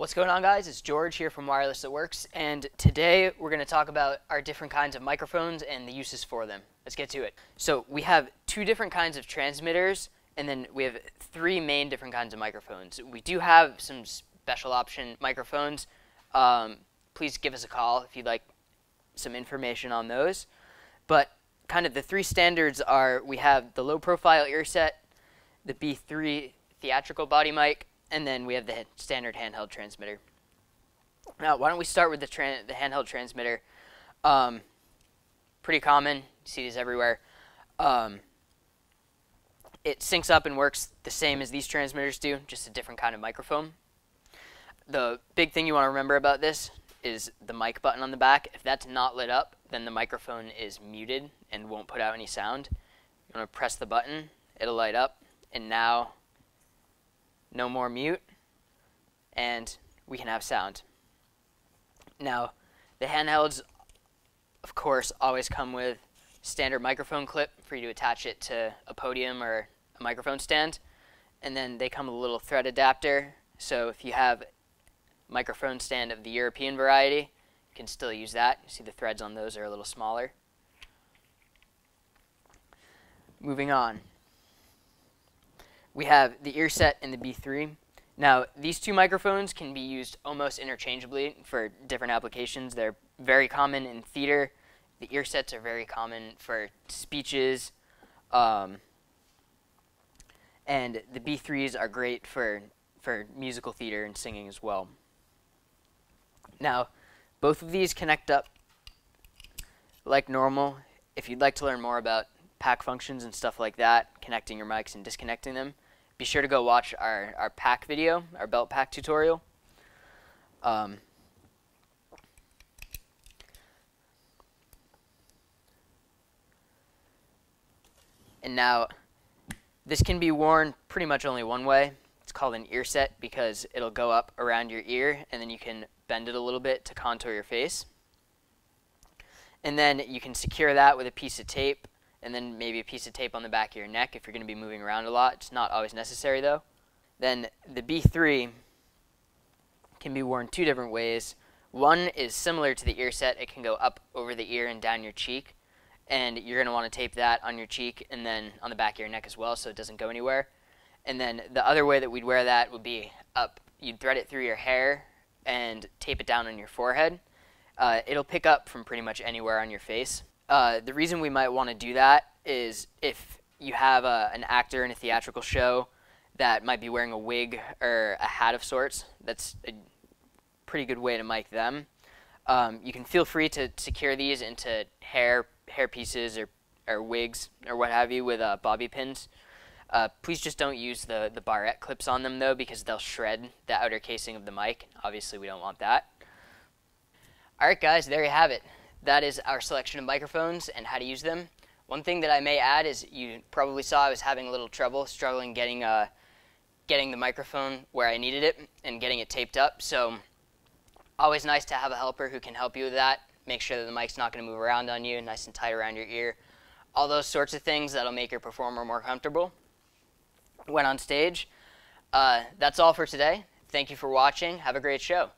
What's going on guys? It's George here from Wireless That Works and today we're going to talk about our different kinds of microphones and the uses for them. Let's get to it. So we have two different kinds of transmitters and then we have three main different kinds of microphones. We do have some special option microphones. Um, please give us a call if you'd like some information on those. But kind of the three standards are we have the low profile ear set, the B3 theatrical body mic, and then we have the standard handheld transmitter. Now, why don't we start with the, the handheld transmitter? Um, pretty common. You see these everywhere. Um, it syncs up and works the same as these transmitters do, just a different kind of microphone. The big thing you want to remember about this is the mic button on the back. If that's not lit up, then the microphone is muted and won't put out any sound. You want to press the button, it'll light up, and now no more mute, and we can have sound. Now, the handhelds, of course, always come with standard microphone clip for you to attach it to a podium or a microphone stand. And then they come with a little thread adapter. So if you have microphone stand of the European variety, you can still use that. You see the threads on those are a little smaller. Moving on we have the ear set and the B3. Now, these two microphones can be used almost interchangeably for different applications. They're very common in theater. The ear sets are very common for speeches. Um, and the B3s are great for, for musical theater and singing as well. Now, both of these connect up like normal. If you'd like to learn more about pack functions and stuff like that, connecting your mics and disconnecting them, be sure to go watch our, our pack video, our belt pack tutorial. Um, and now, this can be worn pretty much only one way. It's called an ear set because it'll go up around your ear and then you can bend it a little bit to contour your face. And then you can secure that with a piece of tape and then maybe a piece of tape on the back of your neck if you're going to be moving around a lot. It's not always necessary though. Then the B3 can be worn two different ways. One is similar to the ear set. It can go up over the ear and down your cheek. And you're going to want to tape that on your cheek and then on the back of your neck as well so it doesn't go anywhere. And then the other way that we'd wear that would be up. You'd thread it through your hair and tape it down on your forehead. Uh, it'll pick up from pretty much anywhere on your face. Uh, the reason we might want to do that is if you have a, an actor in a theatrical show that might be wearing a wig or a hat of sorts, that's a pretty good way to mic them. Um, you can feel free to secure these into hair hair pieces or, or wigs or what have you with uh, bobby pins. Uh, please just don't use the, the barrette clips on them though because they'll shred the outer casing of the mic. Obviously we don't want that. Alright guys, there you have it that is our selection of microphones and how to use them. One thing that I may add is you probably saw I was having a little trouble struggling getting uh, getting the microphone where I needed it and getting it taped up. So always nice to have a helper who can help you with that. Make sure that the mic's not going to move around on you, nice and tight around your ear. All those sorts of things that'll make your performer more comfortable when on stage. Uh, that's all for today. Thank you for watching. Have a great show.